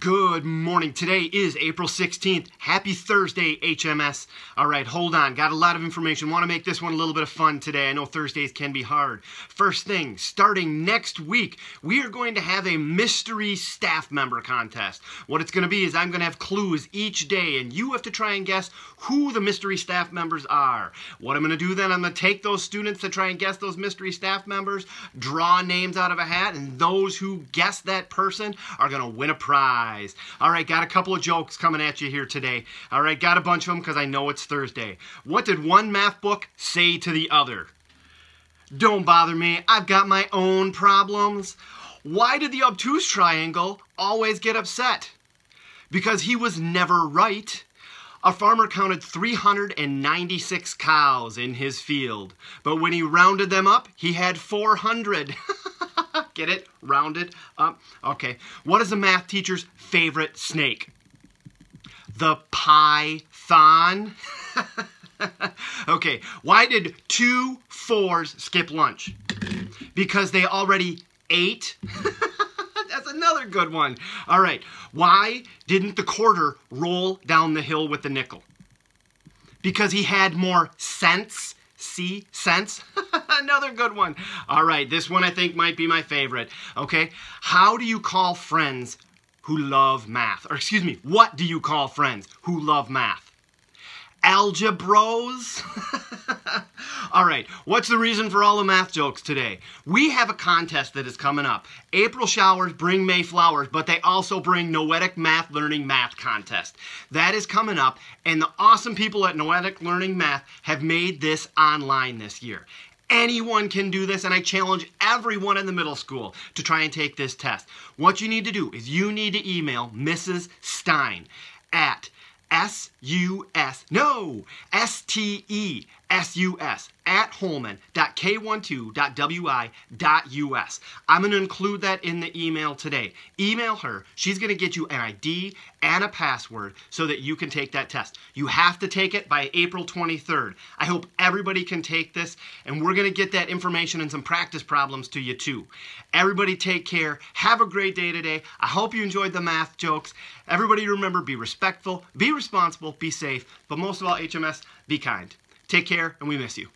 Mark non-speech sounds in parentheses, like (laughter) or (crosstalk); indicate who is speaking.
Speaker 1: Good morning. Today is April 16th. Happy Thursday, HMS. All right, hold on. Got a lot of information. Want to make this one a little bit of fun today. I know Thursdays can be hard. First thing, starting next week, we are going to have a mystery staff member contest. What it's going to be is I'm going to have clues each day, and you have to try and guess who the mystery staff members are. What I'm going to do then, I'm going to take those students that try and guess those mystery staff members, draw names out of a hat, and those who guess that person are going to win a prize. All right, got a couple of jokes coming at you here today. All right, got a bunch of them because I know it's Thursday. What did one math book say to the other? Don't bother me, I've got my own problems. Why did the obtuse triangle always get upset? Because he was never right. A farmer counted 396 cows in his field, but when he rounded them up, he had 400. (laughs) Get it? Rounded up. Okay. What is a math teacher's favorite snake? The python. (laughs) okay. Why did two fours skip lunch? Because they already ate. (laughs) That's another good one. All right. Why didn't the quarter roll down the hill with the nickel? Because he had more sense See? Sense? (laughs) Another good one. All right, this one I think might be my favorite. Okay, how do you call friends who love math? Or excuse me, what do you call friends who love math? Algebros? (laughs) all right, what's the reason for all the math jokes today? We have a contest that is coming up. April showers bring May flowers, but they also bring Noetic Math Learning Math Contest. That is coming up, and the awesome people at Noetic Learning Math have made this online this year. Anyone can do this, and I challenge everyone in the middle school to try and take this test. What you need to do is you need to email Mrs. Stein at S-U-S, no, S-T-E-S-U-S at holmen.k12.wi.us. I'm going to include that in the email today. Email her. She's going to get you an ID and a password so that you can take that test. You have to take it by April 23rd. I hope everybody can take this, and we're going to get that information and some practice problems to you too. Everybody take care. Have a great day today. I hope you enjoyed the math jokes. Everybody remember, be respectful, be responsible, be safe, but most of all, HMS, be kind. Take care, and we miss you.